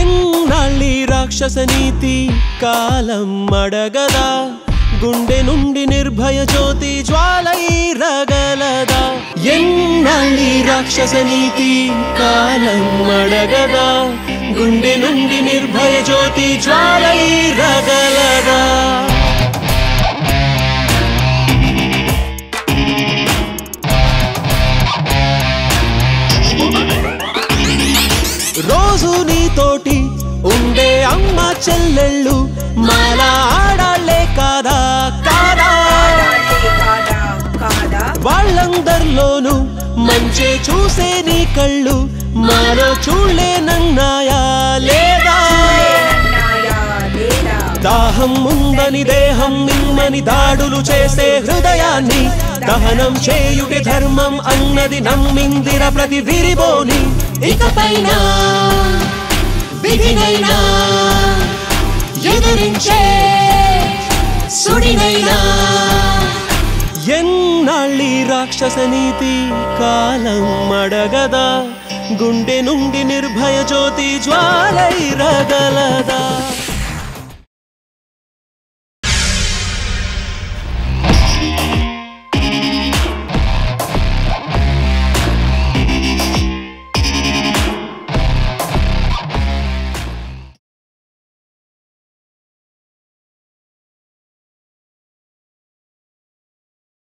ఎన్నాళ్ళి రాక్షస నీతి కాలం అడగదా? గుండె నుండి నిర్భయ జ్యోతి జ్వాలై రగలదా? ఎన్నాళ్ళి రాక్షస నీతి కాలం అడగదా? గుండె నుండి నిర్భయ జ్యోతి జ్వాలై రగలదా? చెల్లెళ్ళు మాలా ఆడాళ్ళే కాదా కాదా? వాళ్ళందరిలోనూ మంచి చూసే నీ కళ్ళు మాలో చూడలేనన్నాయా లేదా లేదా? దాహం ఉందని దేహం నిమ్మని దాడులు చేసే హృదయాన్ని దహనం చేయుటి ధర్మం అన్నది నమ్మిందిర ప్రతి విరిబోని. ఇకపైనా విధినైనా ఎదిరించే సుడినైనా. ఎన్నాళ్ళి రాక్షస నీతి కాలం అడగదా గుండె నుండి నిర్భయ జ్యోతి జ్వాలై రగలదా.